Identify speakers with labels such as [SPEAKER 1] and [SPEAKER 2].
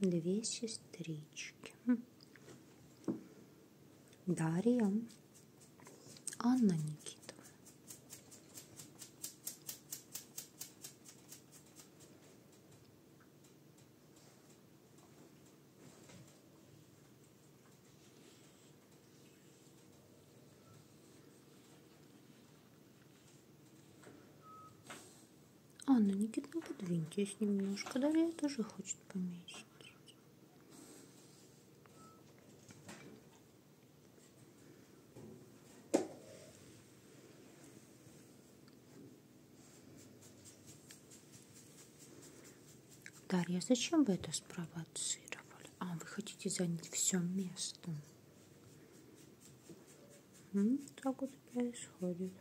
[SPEAKER 1] две сестрички. Дарья, Анна Никитовна. Анна Никитовна, подвиньтесь немножко. Дарья тоже хочет поместить. Дарья, зачем вы это спровоцировали? А, вы хотите занять все место. Так вот и происходит.